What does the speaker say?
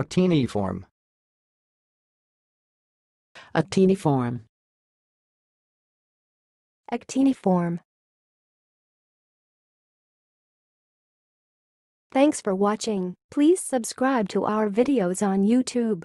Actiniform. Actiniform. Actiniform. Thanks for watching. Please subscribe to our videos on YouTube.